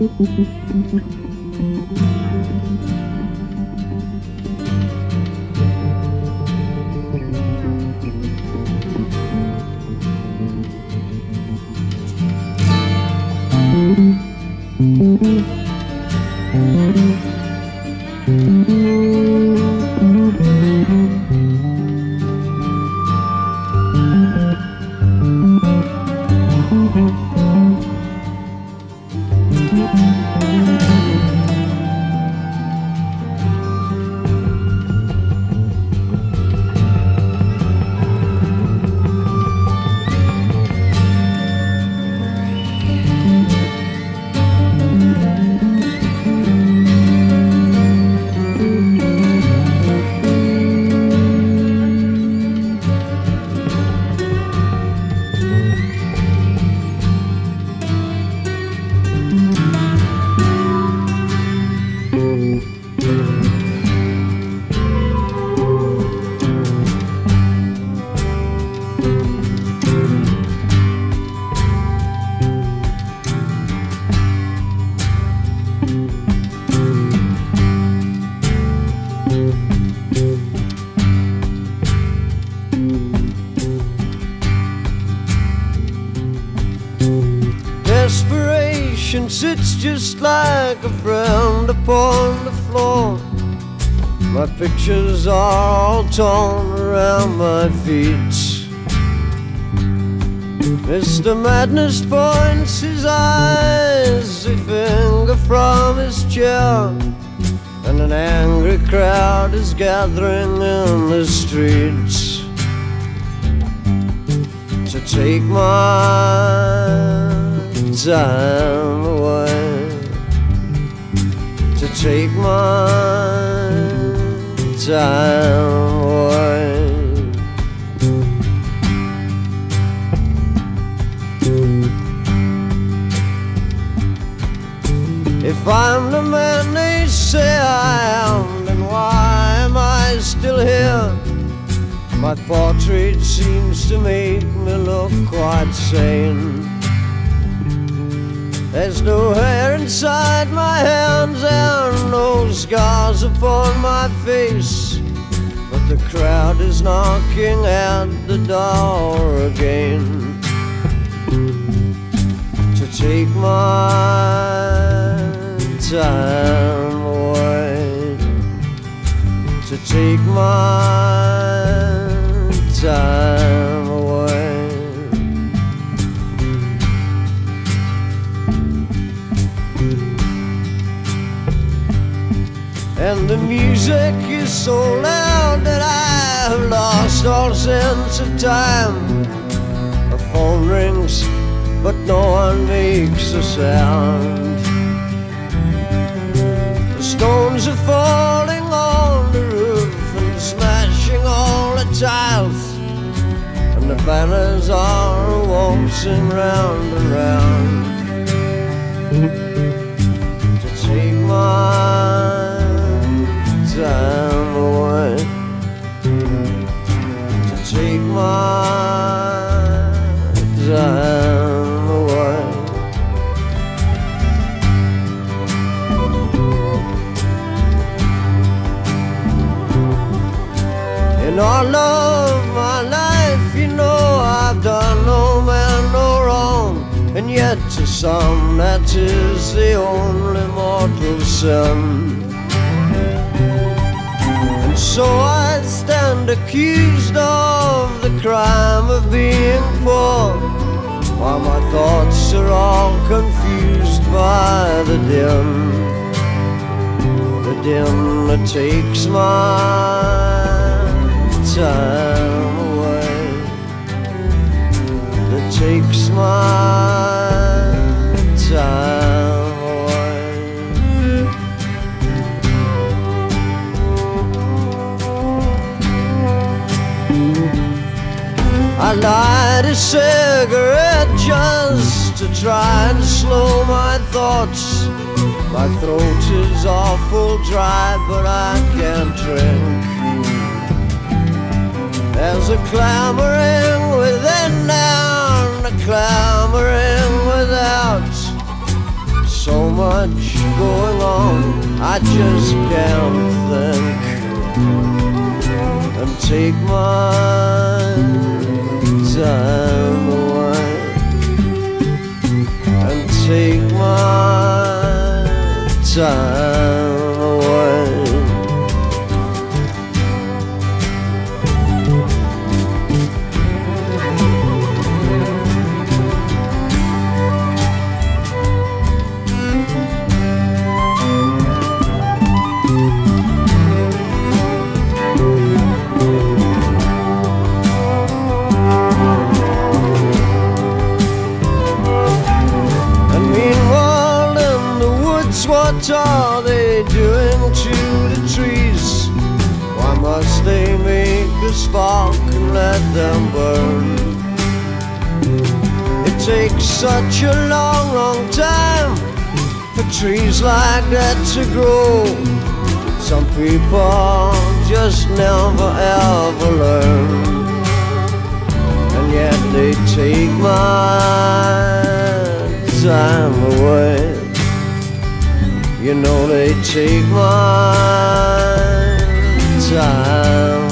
mm-hmm just like a friend upon the floor. My pictures are all torn around my feet. Mr. Madness points his eyes, a finger from his chair, and an angry crowd is gathering in the streets to take my time take my time away. If I'm the man they say I am, then why am I still here? My portrait seems to make me look quite sane. There's no hair inside my no upon my face. But the crowd is knocking at the door again to take my time away. To take my time And the music is so loud that I have lost all sense of time. The phone rings, but no one makes a sound. The stones are falling on the roof and smashing all the tiles. And the banners are waltzing round and round. To take my time away. To take my time away. In all of my life, you know I've done no man no wrong, and yet to some that is the only mortal sin. So I stand accused of the crime of being poor, while my thoughts are all confused by the dim the dim that takes my time away, that takes my time I light a cigarette just to try and slow my thoughts. My throat is awful dry, but I can't drink. There's a clamoring within now, and a clamoring without. So much going on, I just can't think and take my time away and take my time spark and let them burn? It takes such a long, long time for trees like that to grow. Some people just never ever learn and yet they take my time away. You know they take my time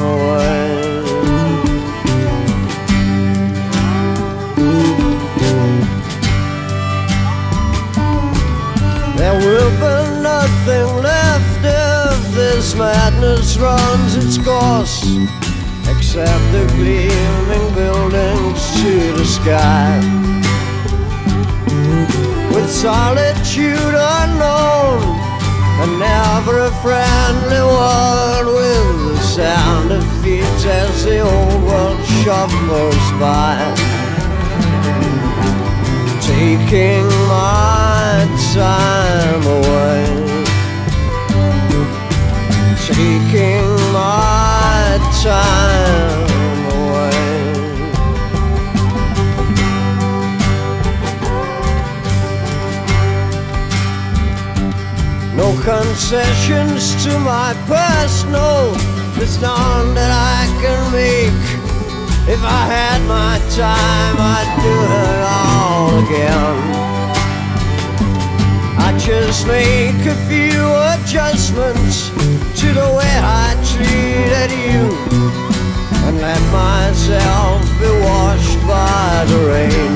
There will be nothing left if this madness runs its course except the gleaming buildings to the sky. With solitude unknown, and never a friendly word with the sound of feet as the old world shuffles by. Taking time away taking my time away. No concessions to my no, there's none that I can make. If I had my time, I'd do it all again. Just make a few adjustments to the way I treated you and let myself be washed by the rain.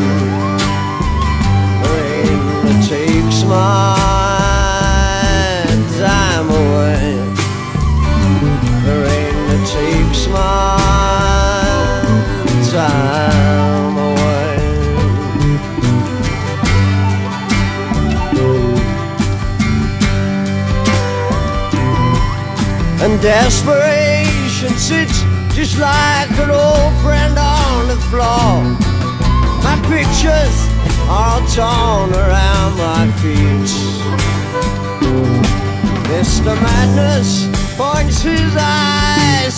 The rain that takes my time away. The rain that takes my desperation sits just like an old friend on the floor. My pictures are torn around my feet. Mr. Madness points his icy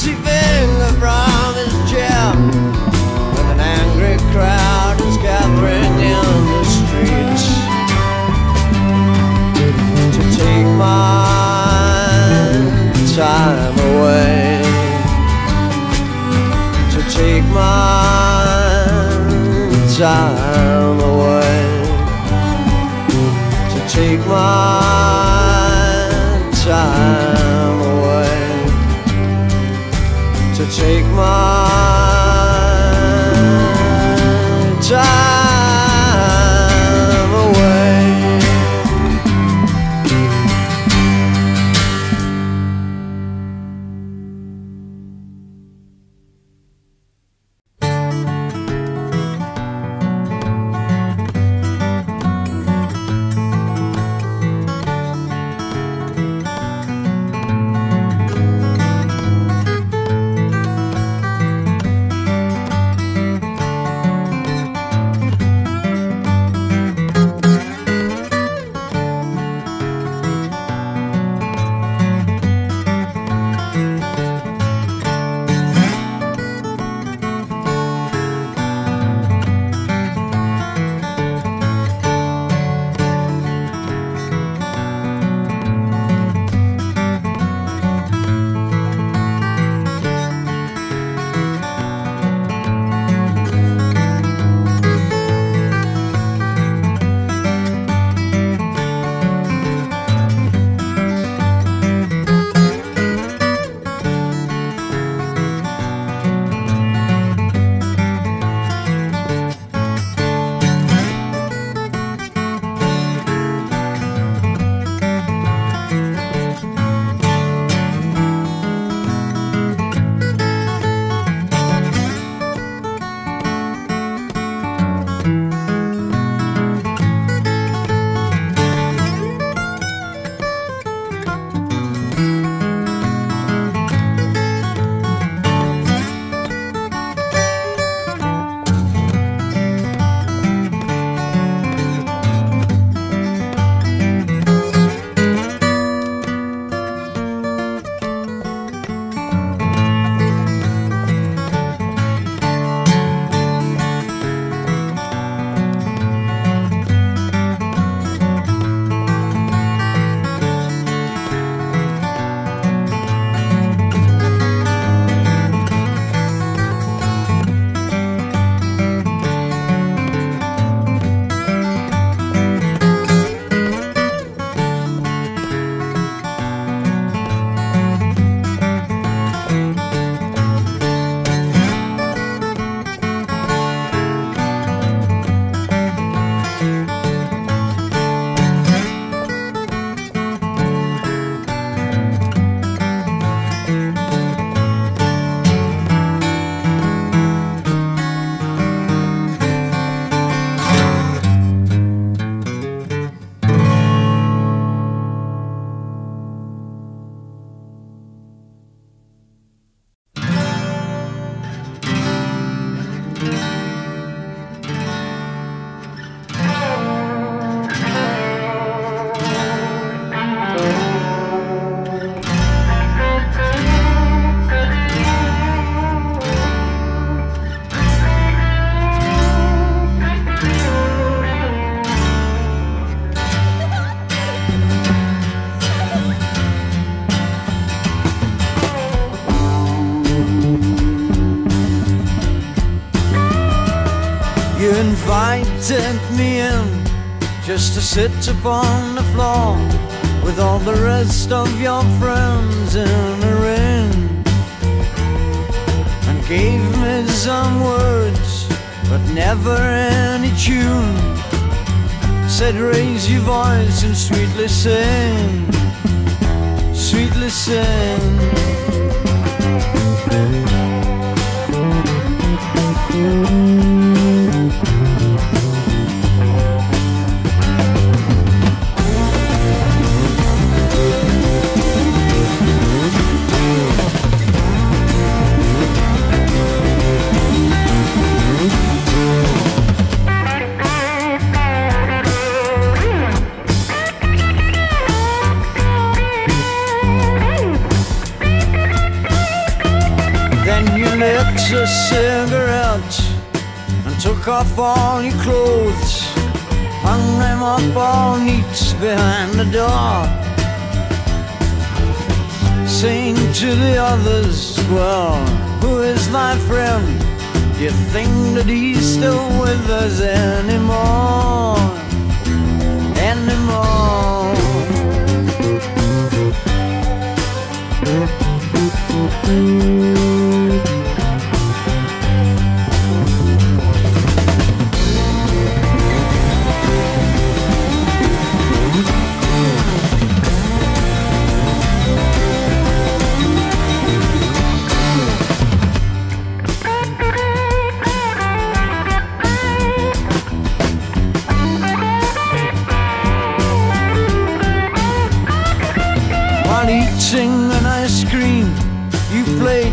invited me in just to sit upon the floor with all the rest of your friends in a ring. And gave me some words but never any tune. Said raise your voice and sweetly sing sweetly sing took off all your clothes, hung them up all neat behind the er door. Saying to the others, Well, who is thy friend? You think that he's still with us anymore? Anymore?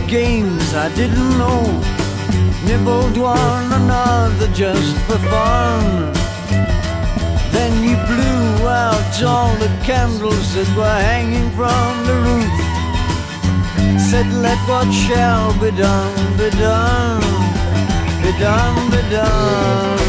Games I didn't know. Nibbled one another just for fun. Then you blew out all the candles that were hanging from the roof. Said, let what shall be done, be done, be done, be done.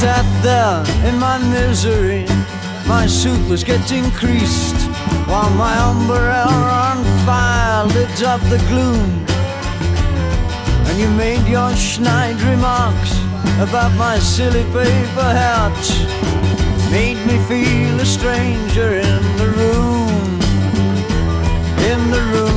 Sat there in my misery. My suit was getting creased while my umbrella on fire lit up the gloom. And you made your schneid remarks about my silly paper hat. Made me feel a stranger in the room. In the room.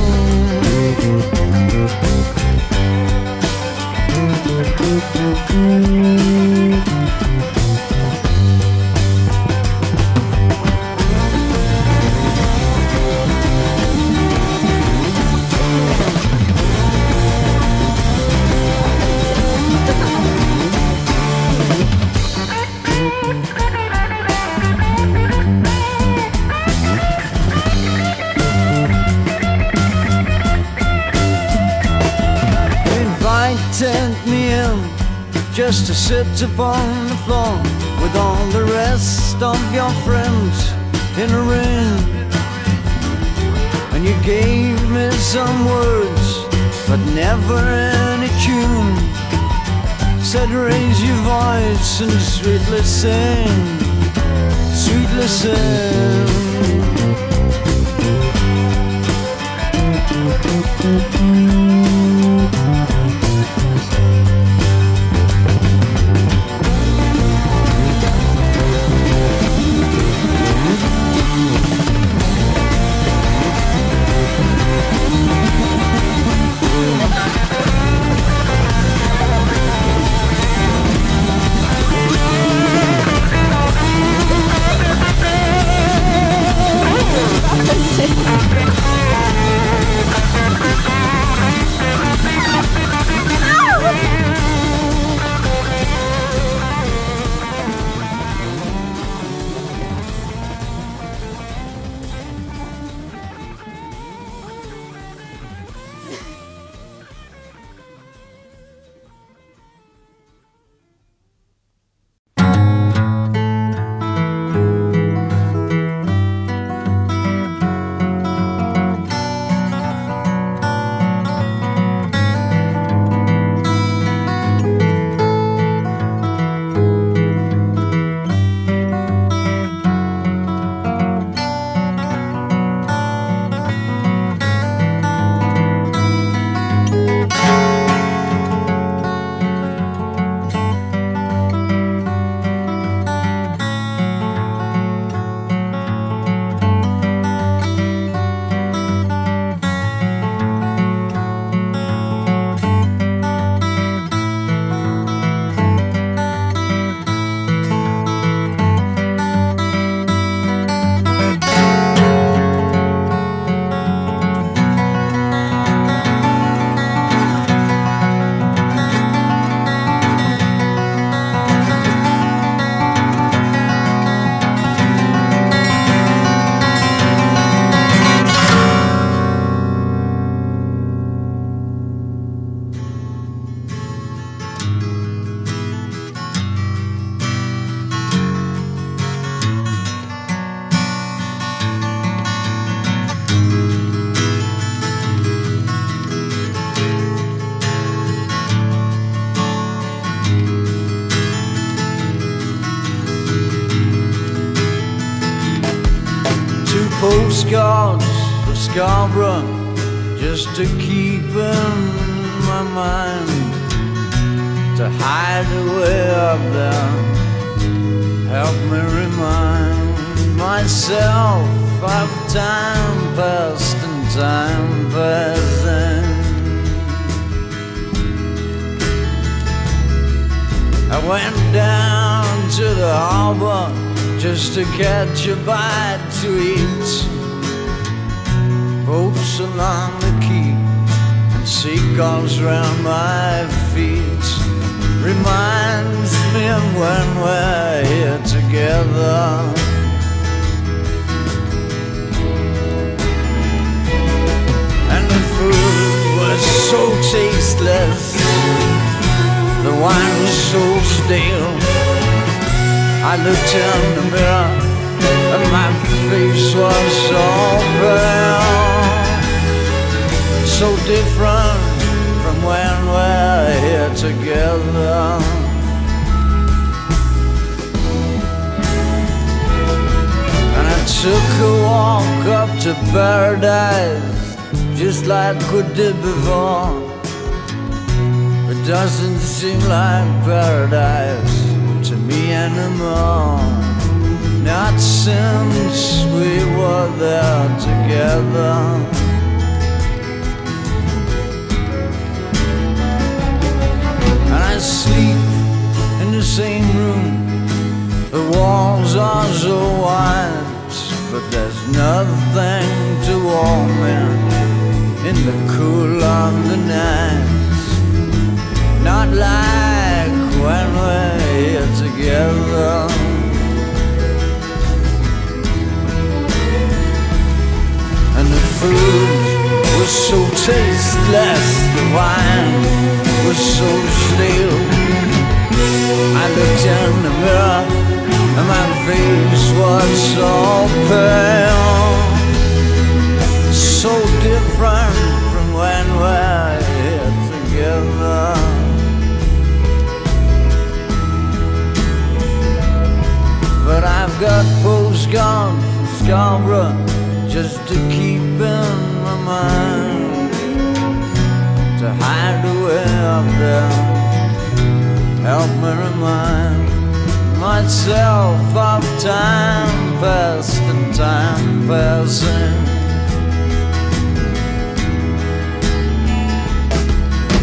Sit upon the floor with all the rest of your friends in a ring. And you gave me some words, but never any tune. Said raise your voice and sweetly sing, sweetly sing. Scarborough just to keep in my mind to hide away up there. Help me remind myself of time past and time present. I went down to the harbor just to catch a bite to eat. Boats along the quay and seagulls round my feet reminds me of when we're here together. And the food was so tasteless, the wine was so stale. I looked in the mirror and my face was so pale, so different from when we're here together. And I took a walk up to paradise, just like we did before. It doesn't seem like paradise to me anymore. Not since we were there together. Sleep in the same room. The walls are so white, but there's nothing to warm me in the cool of the night. Not like when we're here together. And the food was so tasteless, the wine was so stale. I looked in the mirror and my face was so pale, so different from when we're here together. But I've got postcards from Scarborough just to keep in my mind to hide away up there. Help me remind myself of time past and time passing.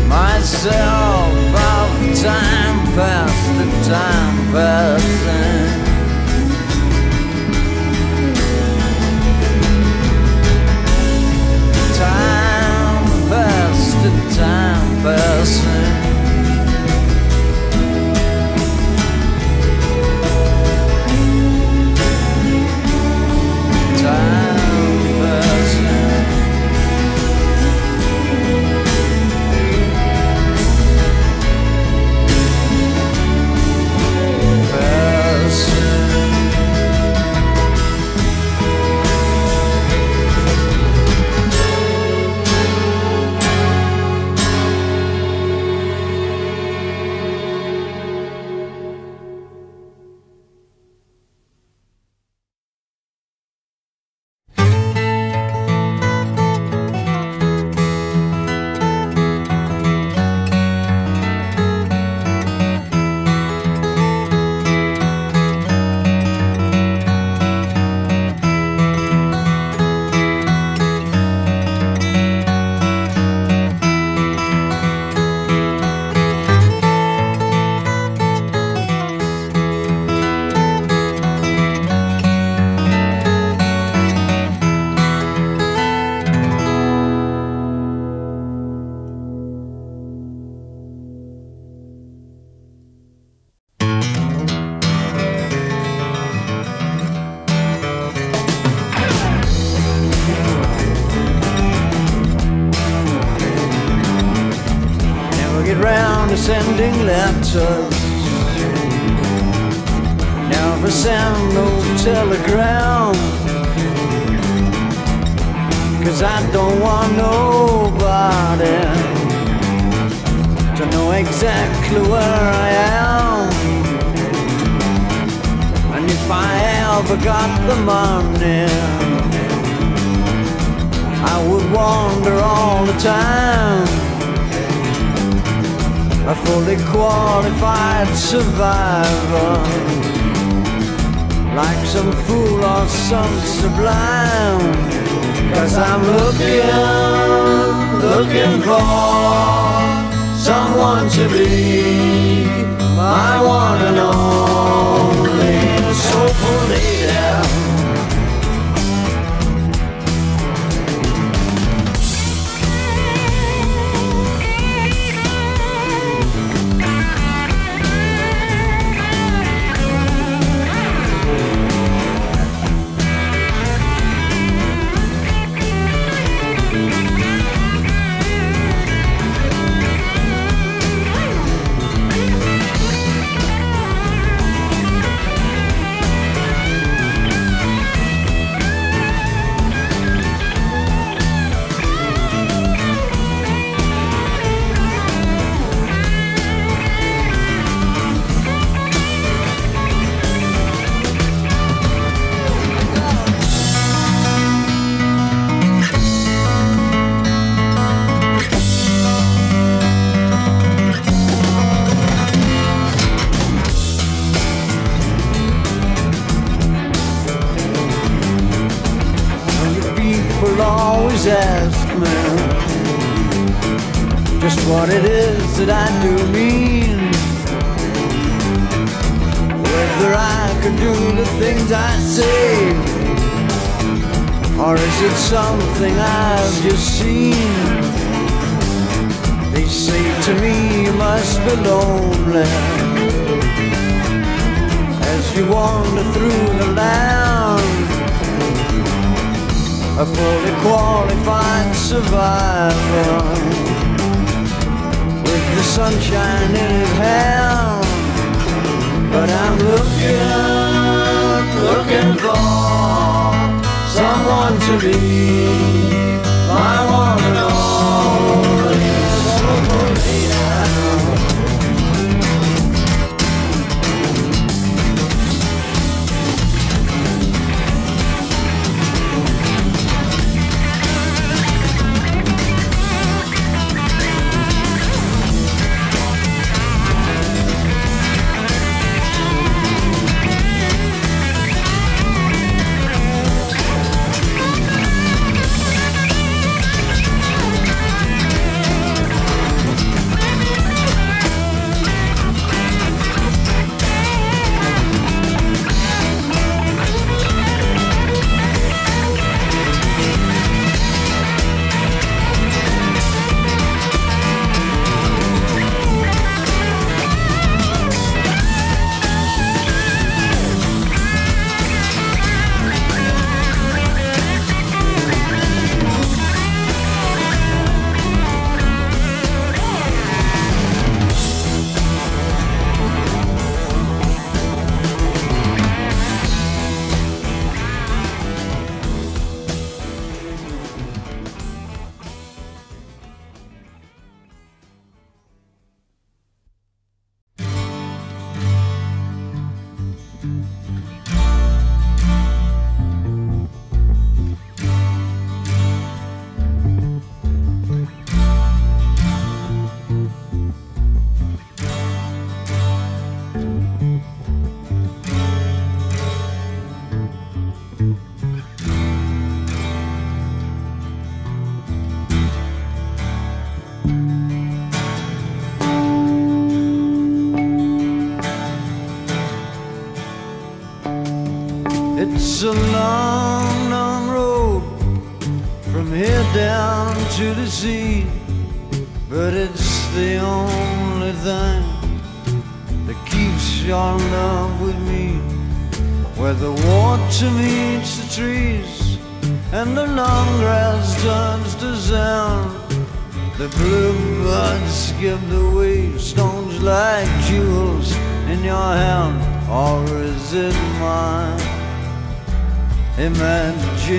Myself of time past and time passing. Past and time passing. Looking, for someone to be my one and only or is it something I've just seen? They say to me you must be lonely as you wander through the land a fully qualified survivor with the sunshine in his hand. But I'm looking, looking for someone to be my one sea, but it's the only thing that keeps your love with me. Where the water meets the trees and the long grass turns to sand, the bluebirds give the waves stones like jewels in your hand, or is it mine? imagination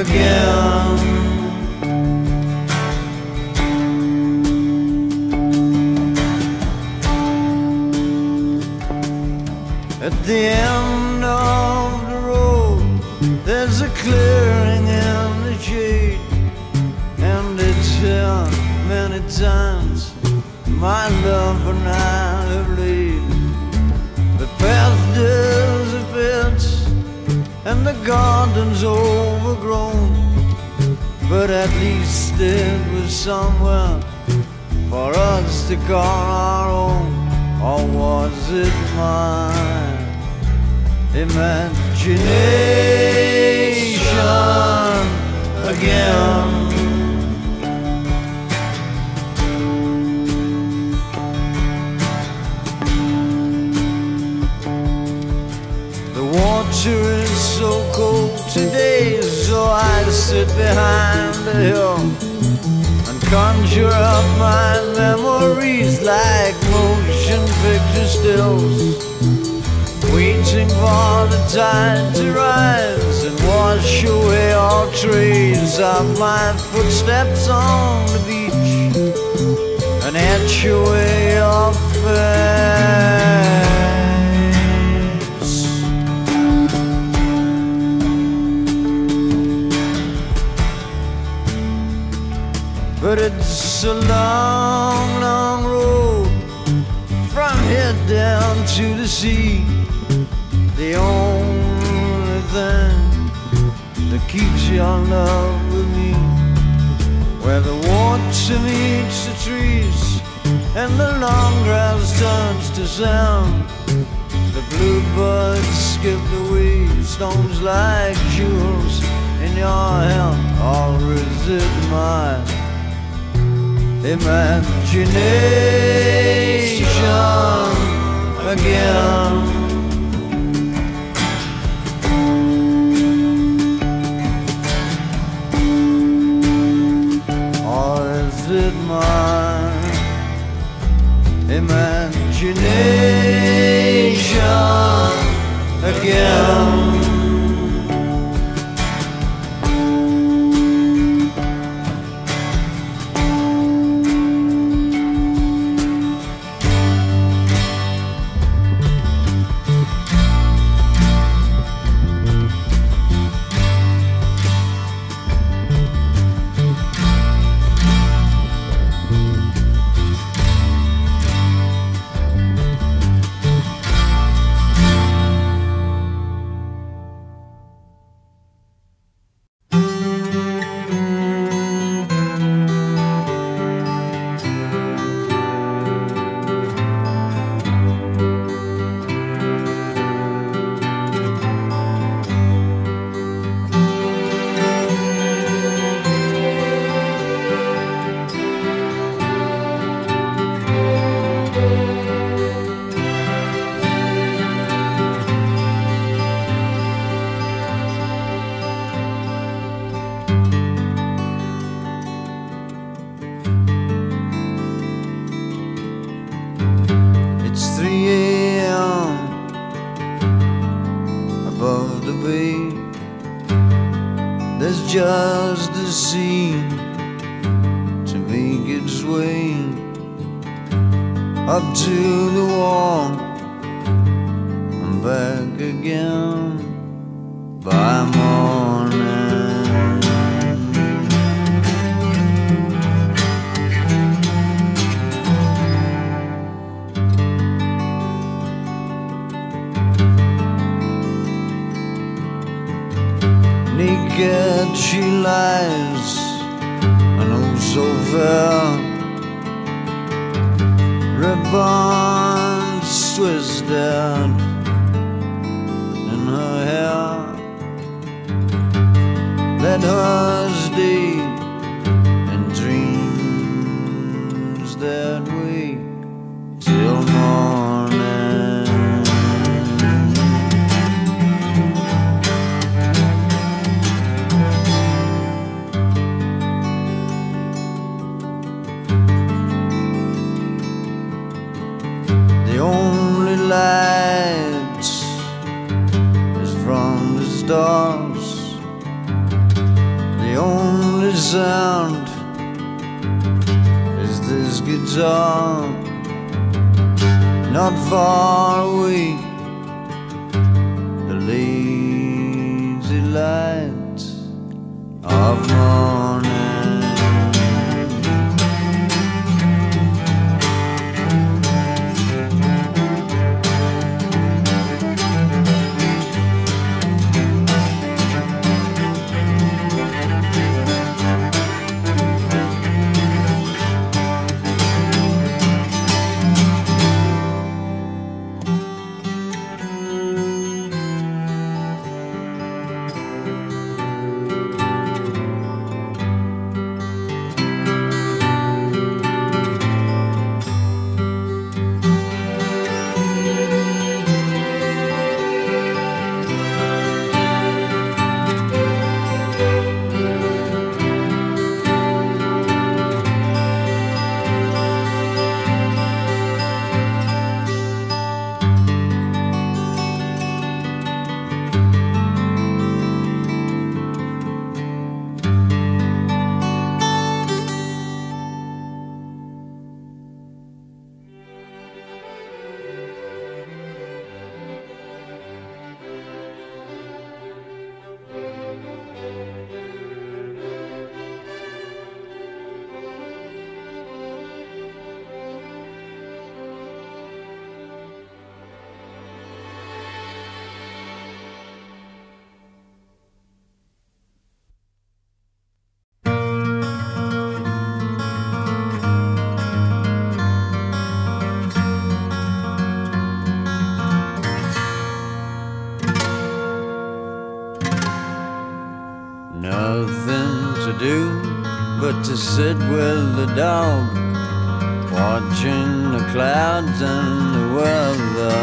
again. At the end of the road, there's a clearing in the shade, and it's here many times, my love and I. and the garden's overgrown. But at least it was somewhere for us to call our own. Or was it mine? Imagination again. The water today, so oh, I sit behind the hill and conjure up my memories like motion picture stills, waiting for the tide to rise and wash away all trace of my footsteps on the beach and etch away where the water meets the trees and the long grass turns to sound. The bluebirds skip the waves, stones like jewels in your hand, is it mine? imagination again. my imagination again. Naked she lies, and so fair. Ribbons twisted in her hair. Let her stay in dreams that wake till morning. Sound is this guitar. Not far away, the lazy light to sit with the dog, watching the clouds and the weather.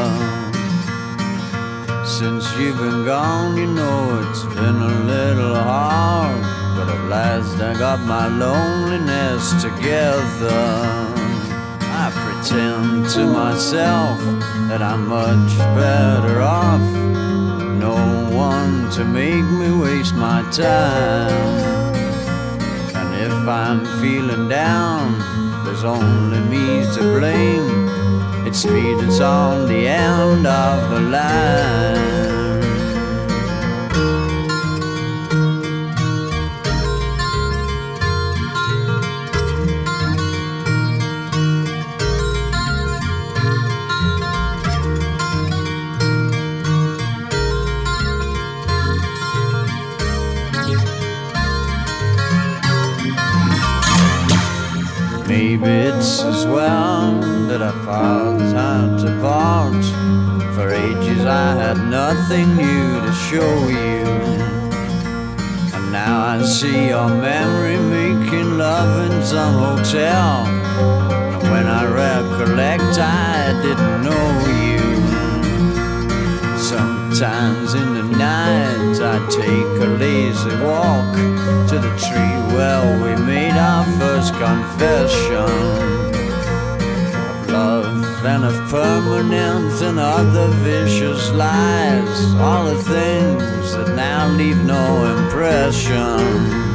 Since you've been gone, you know it's been a little hard, but at last I got my loneliness together. I pretend to myself that I'm much better off. No one to make me waste my time. I'm feeling down, there's only me to blame. It's me that's on the end of the line. That our paths had to part. For ages I had nothing new to show you. And now I see your memory making love in some hotel. And when I recollect, I didn't know you. Sometimes in the night, I take a lazy walk to the tree where we made our first confession and of permanence and other vicious lies. All the things that now leave no impression.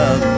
The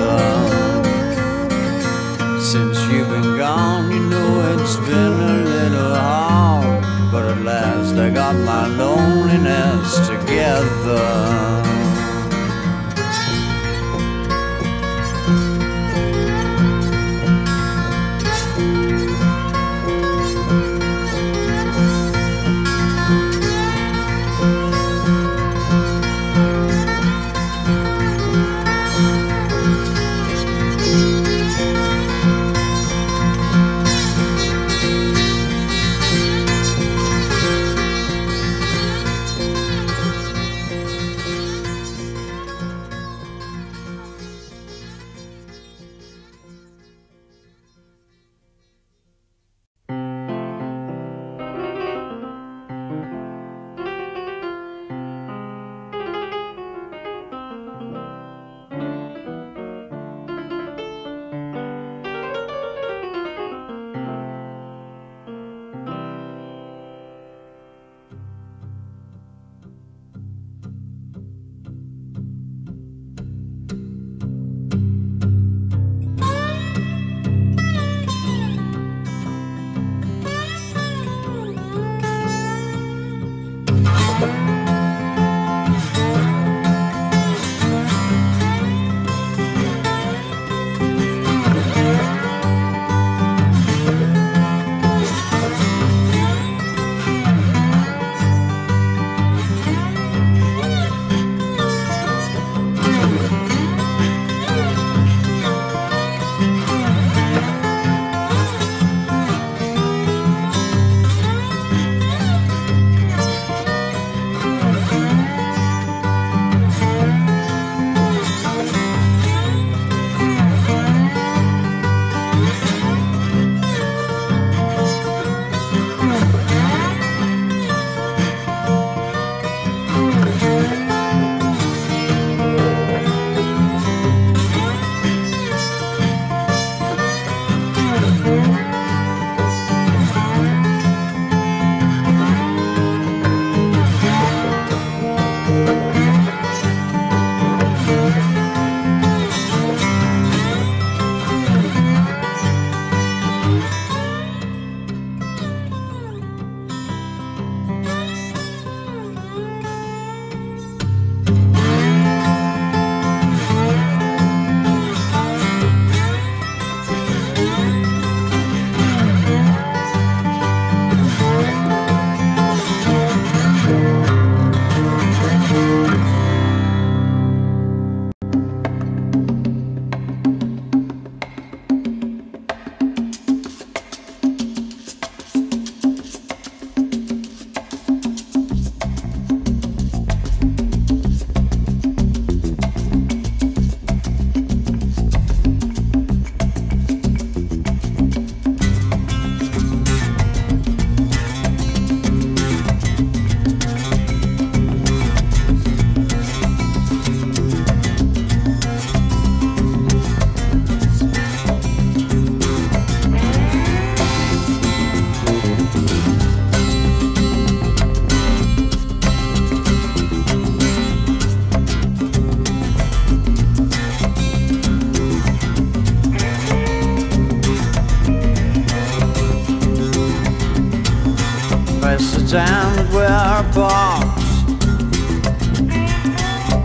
apart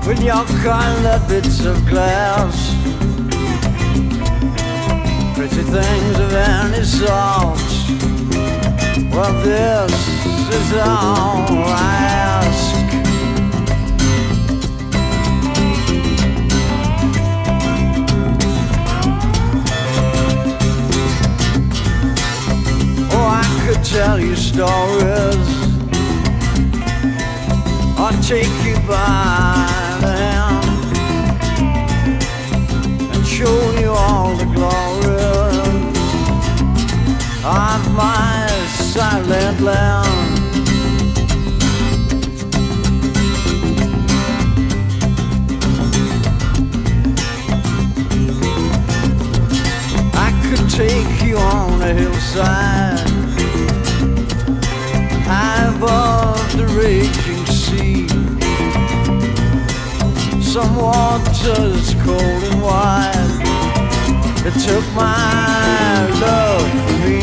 With your colored bits of glass. Pretty things of any sort. Well this is all I ask. Oh, I could tell you stories. Or take you by the hand And show you all the glories Of my silent land. I could take you on a hillside High above the raging Some waters cold and wide. That took my love from me.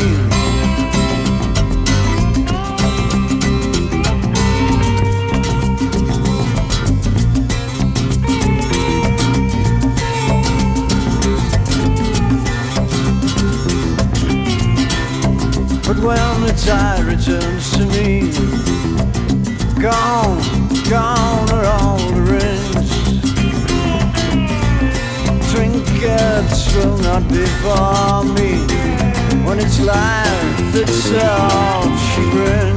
But when the tide returns to me, gone, gone are all Trinkets will not be for me when it's life itself she brings.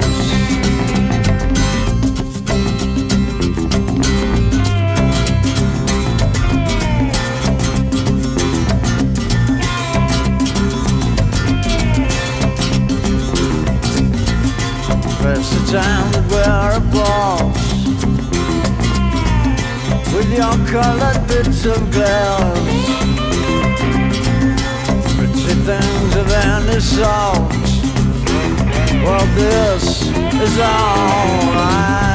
There's the time that we're a With your colored bits of glass any Well this is all I